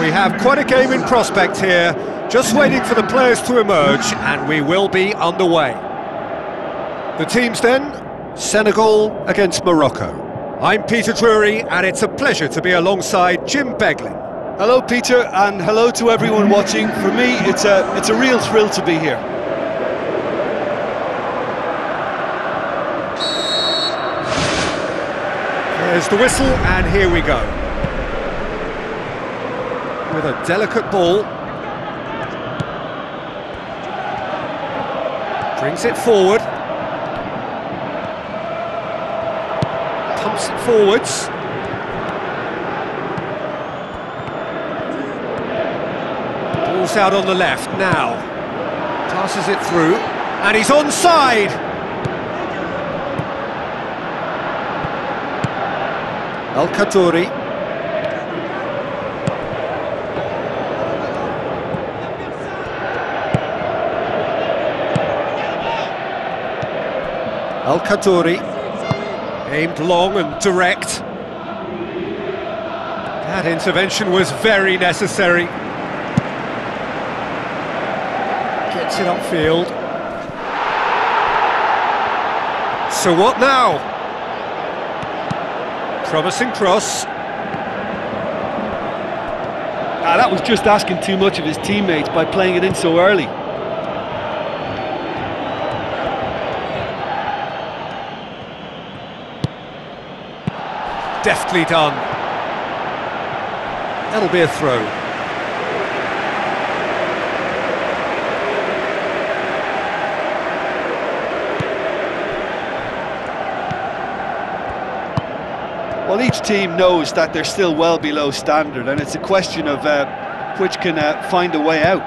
We have quite a game in prospect here, just waiting for the players to emerge, and we will be underway. The teams then, Senegal against Morocco. I'm Peter Drury, and it's a pleasure to be alongside Jim Beglin. Hello, Peter, and hello to everyone watching. For me, it's a, it's a real thrill to be here. There's the whistle, and here we go. With a delicate ball. Brings it forward. Pumps it forwards. Ball's out on the left now. Passes it through, and he's onside! El Khatori. El Khatori. Aimed long and direct. That intervention was very necessary. Gets it upfield. So what now? Promising cross. Ah, that was just asking too much of his teammates by playing it in so early. Deftly done. That'll be a throw. Well, each team knows that they're still well below standard, and it's a question of uh, which can uh, find a way out.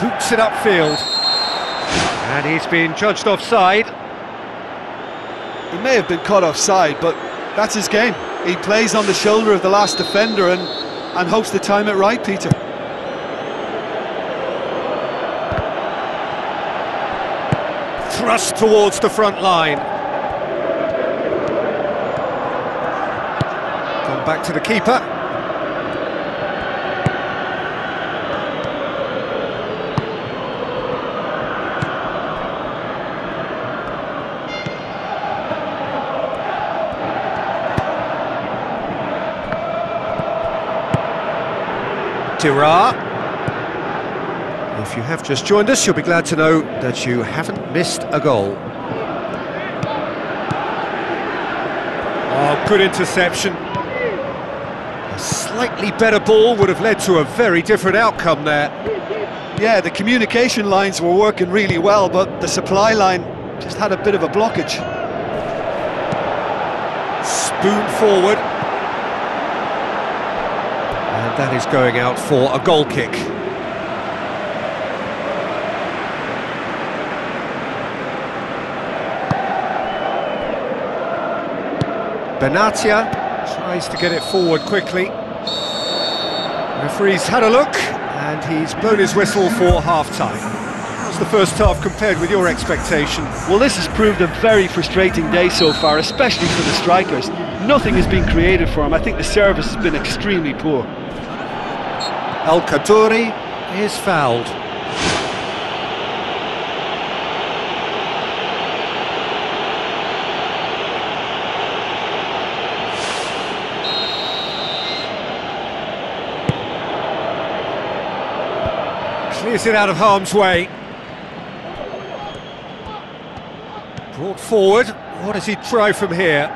Boots it upfield. And he's been judged offside. He may have been caught offside, but that's his game. He plays on the shoulder of the last defender and, and hopes to time it right, Peter. Thrust towards the front line. Gone back to the keeper. Diarra. If you have just joined us, you'll be glad to know that you haven't missed a goal. Oh, good interception. A slightly better ball would have led to a very different outcome there. Yeah, the communication lines were working really well, but the supply line just had a bit of a blockage. Spoon forward. That is going out for a goal kick. Benatia tries to get it forward quickly. The Referee's had a look and he's blown his whistle for half-time. How's the first half compared with your expectation? Well, this has proved a very frustrating day so far, especially for the strikers. Nothing has been created for them. I think the service has been extremely poor. El Khatori is fouled. Clears it out of harm's way. Brought forward. What does he try from here?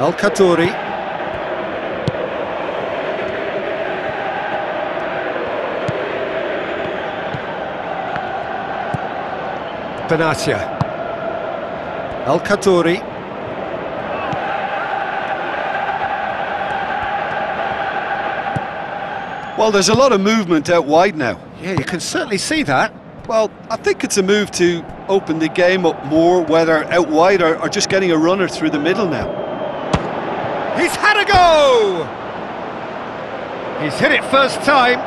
El Khatori. Benatia. El Khatori. Well, there's a lot of movement out wide now. Yeah, you can certainly see that. Well, I think it's a move to open the game up more, whether out wide or, or just getting a runner through the middle now. He's had a go! He's hit it first time.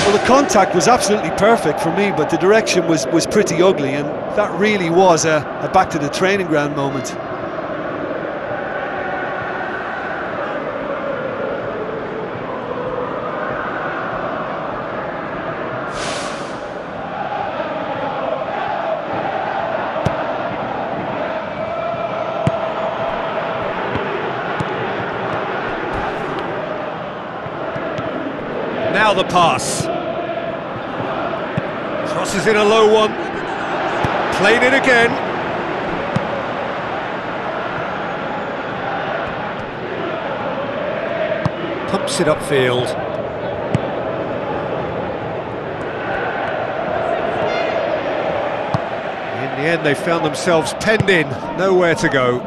Well, the contact was absolutely perfect for me, but the direction was, was pretty ugly, and that really was a, a back to the training ground moment. Now the pass. Crosses in a low one. Played it again. Pumps it upfield. In the end, they found themselves penned in, nowhere to go.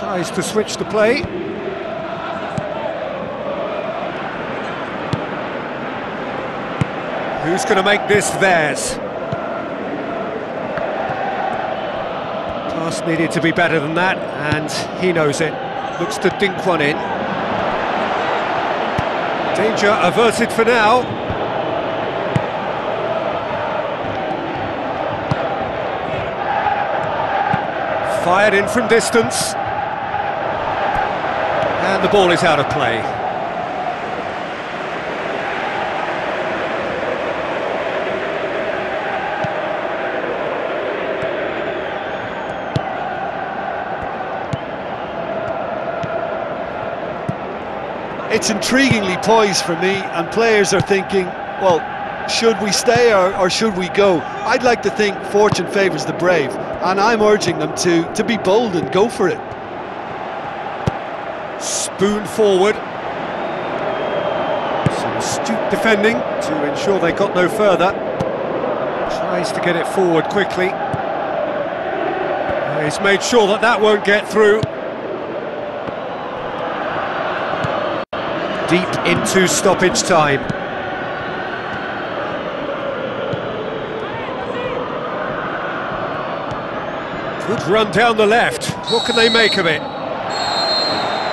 Tries to switch the play. Who's going to make this theirs? Pass needed to be better than that, and he knows it. Looks to dink one in. Danger averted for now. Fired in from distance. And the ball is out of play. It's intriguingly poised for me, and players are thinking, well, should we stay or, or should we go? I'd like to think fortune favours the brave, and I'm urging them to, to be bold and go for it. Spoon forward. Some astute defending to ensure they got no further. Tries to get it forward quickly. He's made sure that that won't get through. Deep into stoppage time. Good run down the left. What can they make of it?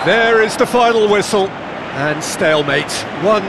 There is the final whistle and stalemate. One